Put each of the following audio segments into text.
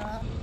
감사합니다.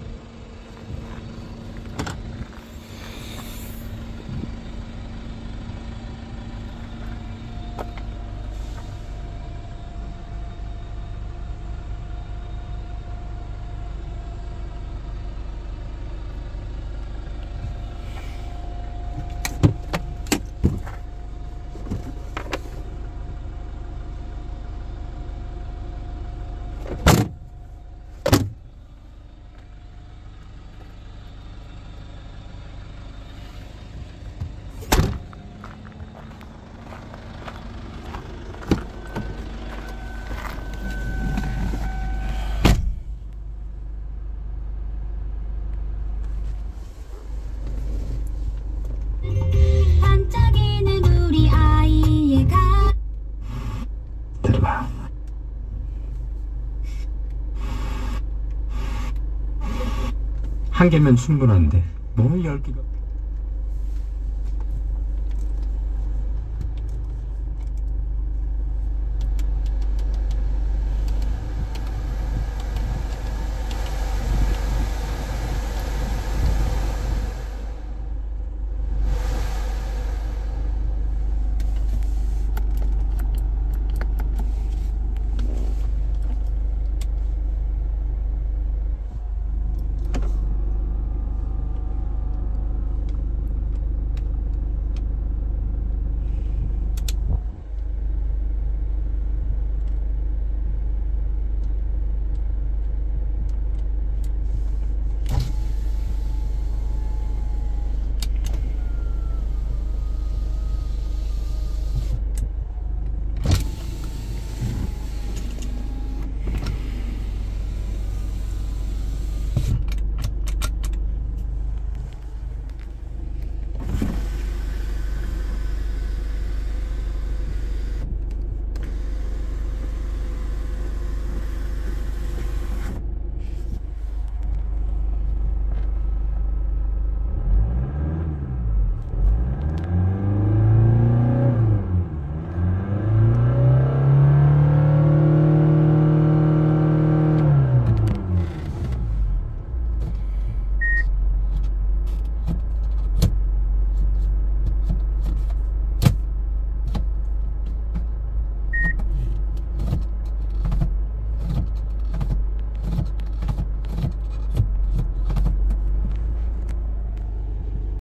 한 개면 충분한데 뭘 열 개가